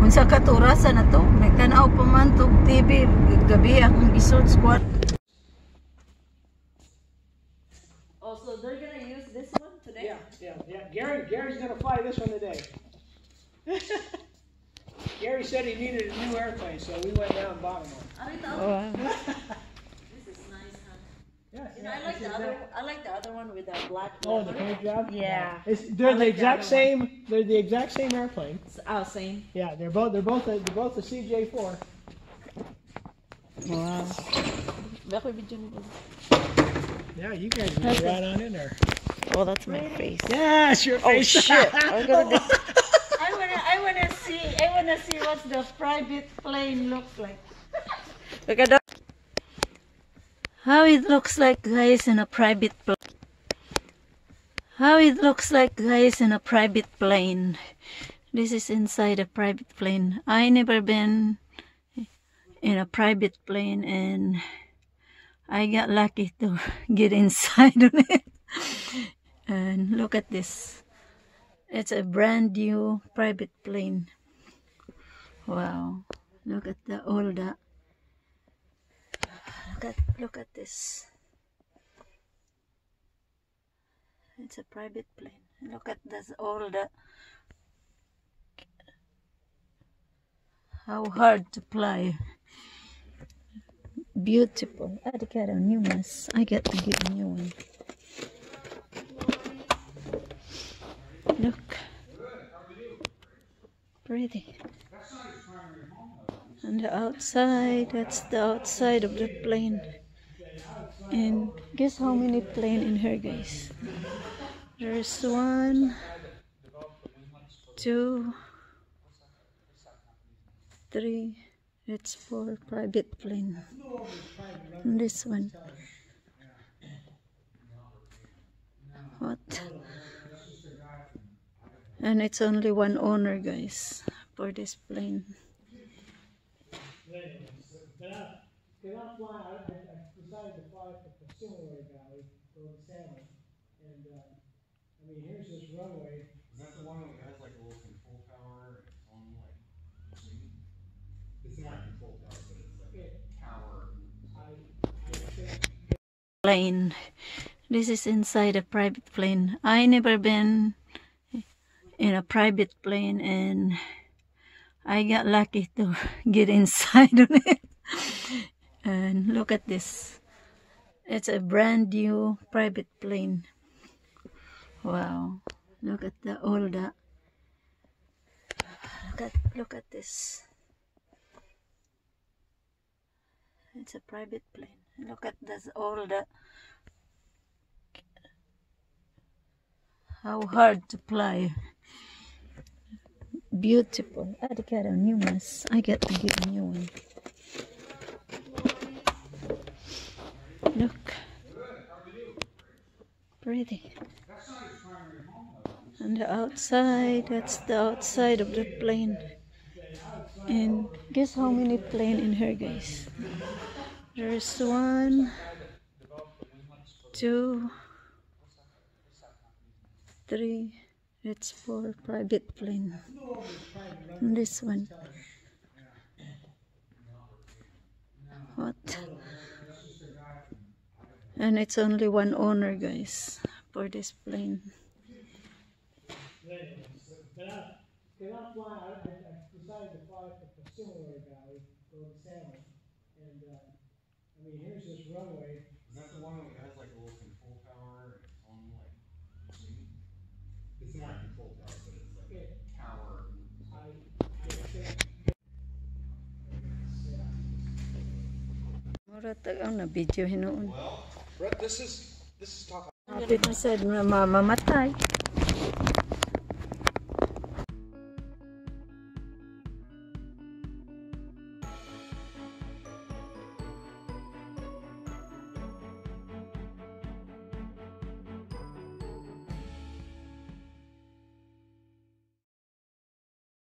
Also, kay unsa na to may pa man TV gabi akong isod squad oh, they're gonna use this one today? Yeah, yeah, yeah. Gary, Gary's gonna fly this one today. Gary said he needed a new airplane, so we went down and bought one. Oh, wow. yeah, You know, I like the other. I like the other one with the black. Oh, the leather. paint job? Yeah. It's, they're the like the exact other same. They're the exact same airplane. Oh, same. Yeah, they're both. They're both. A, they're both a CJ4. Wow. Bakit video mo? Yeah, you guys can get right on in there. Oh, that's my face. Yeah, it's your Oh face. shit! I gotta get. I wanna, I wanna see, I wanna see what the private plane looks like. Look at that. How it looks like, guys, in a private plane. How it looks like, guys, in a private plane. This is inside a private plane. I never been in a private plane, and I got lucky to get inside of it. And look at this. It's a brand new private plane. Wow. Look at the all the look at look at this. It's a private plane. Look at this all the how hard to fly. Beautiful. I got a new one. I get to get a new one. Look. Pretty. And the outside, that's the outside of the plane. And guess how many plane in here, guys? There's one, two, three, it's four private plane. And this one. What? And it's only one owner, guys, for this plane. Because I'm flying, I, I, I decided to fly up the Silverway Valley, go to Salem, and, uh, I mean, here's this runway. Is that the one that has like a little control tower it's on like screen? It's not a control tower, but it's like a tower. I, I think plane. This is inside a private plane. I never been in a private plane and I got lucky to get inside of it. And look at this. It's a brand new private plane. Wow. Look at the all the uh, look at look at this. It's a private plane. Look at this all the uh, how hard to fly. Beautiful. I got a new mess I get to get a new one. Look. Pretty. And the outside, that's the outside of the plane. And guess how many plane in here, guys? There's one, two, three, it's four private plane. And this one. What? And it's only one owner, guys, for this plane. Well, Brett, this is this is talk. Said.